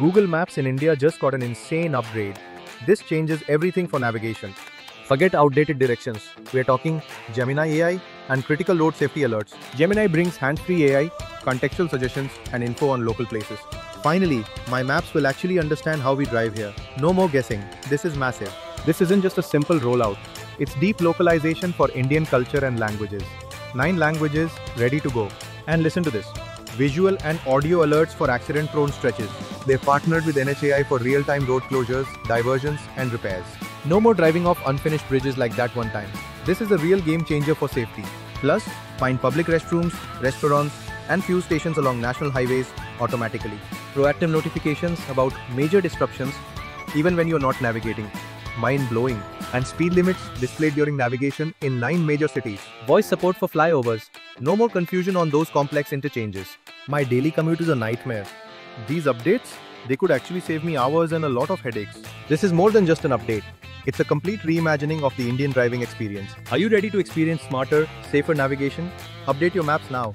Google Maps in India just got an insane upgrade. This changes everything for navigation. Forget outdated directions. We are talking Gemini AI and critical road safety alerts. Gemini brings hands-free AI, contextual suggestions, and info on local places. Finally, my maps will actually understand how we drive here. No more guessing. This is massive. This isn't just a simple rollout. It's deep localization for Indian culture and languages. Nine languages ready to go. And listen to this. Visual and audio alerts for accident-prone stretches. They partnered with NHAI for real-time road closures, diversions, and repairs. No more driving off unfinished bridges like that one time. This is a real game changer for safety. Plus, find public restrooms, restaurants, and fuel stations along national highways automatically. Proactive notifications about major disruptions even when you're not navigating. Mind blowing. And speed limits displayed during navigation in 9 major cities. Voice support for flyovers. No more confusion on those complex interchanges. My daily commute is a nightmare. These updates, they could actually save me hours and a lot of headaches. This is more than just an update. It's a complete reimagining of the Indian driving experience. Are you ready to experience smarter, safer navigation? Update your maps now.